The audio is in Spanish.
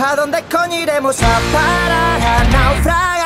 ¿A dónde coño iremos a parar a naufragar?